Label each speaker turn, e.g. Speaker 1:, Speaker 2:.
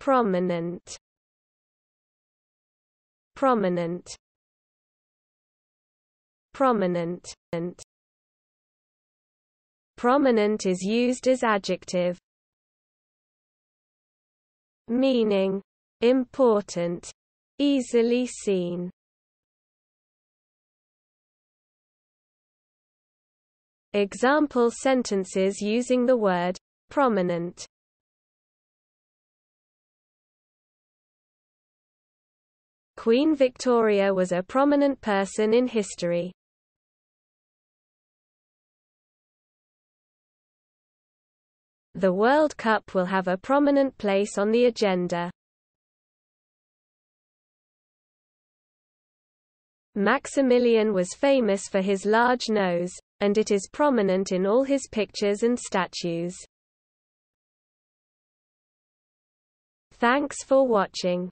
Speaker 1: prominent prominent prominent. Prominent is used as adjective. Meaning important easily seen. Example sentences using the word prominent Queen Victoria was a prominent person in history. The World Cup will have a prominent place on the agenda. Maximilian was famous for his large nose, and it is prominent in all his pictures and statues. Thanks for watching.